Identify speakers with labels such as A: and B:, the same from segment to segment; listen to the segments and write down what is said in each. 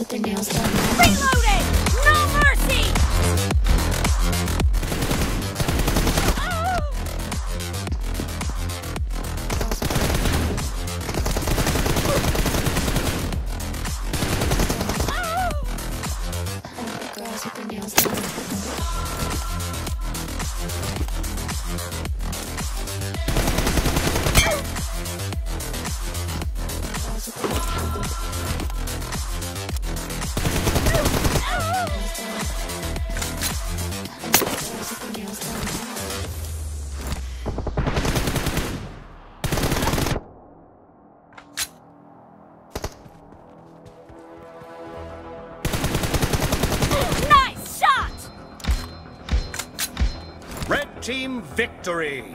A: with their nails done.
B: Reloading! No mercy! Nice shot! Red Team victory!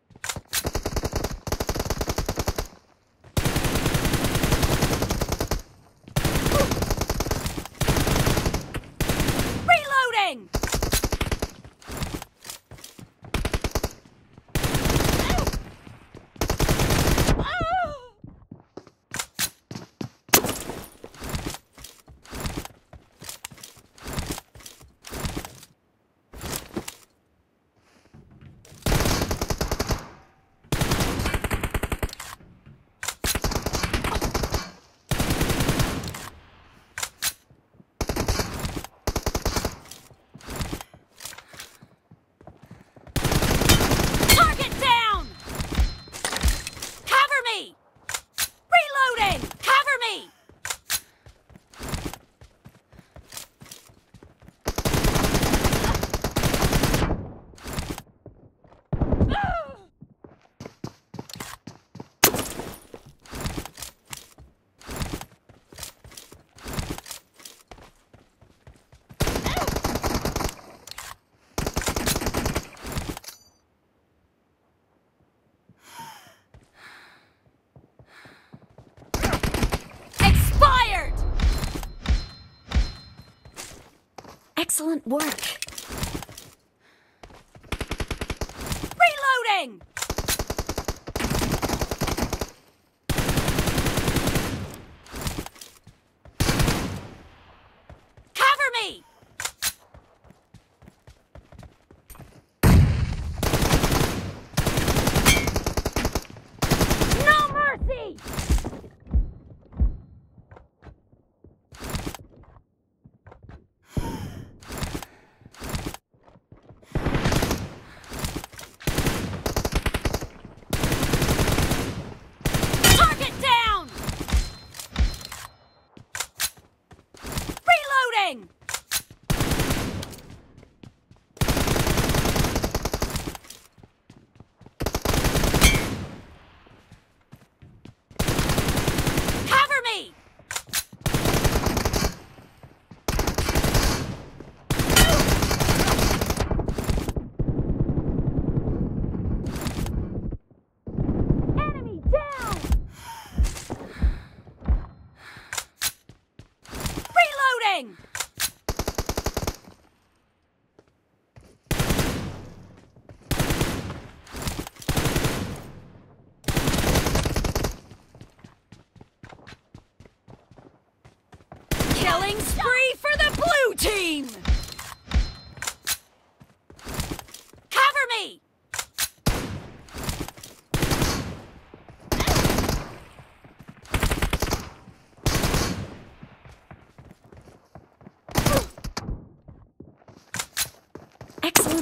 B: Excellent work.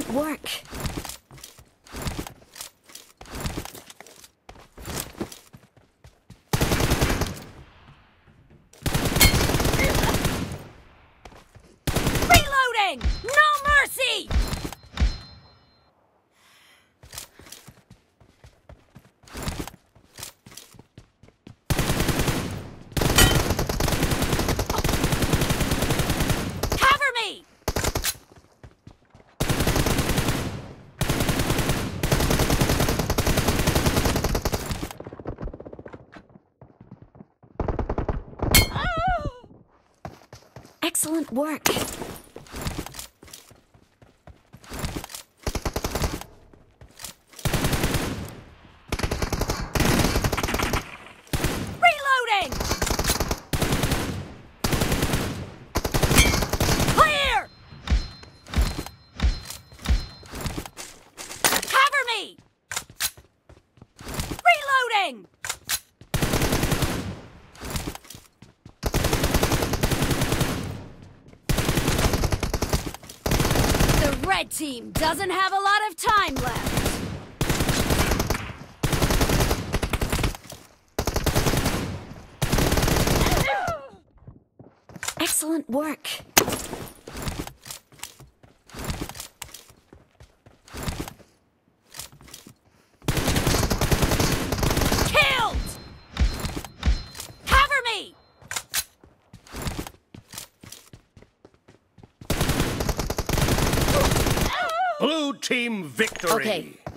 B: work. Excellent work. Doesn't have a lot of time left. Excellent work.
A: Team victory!
B: Okay.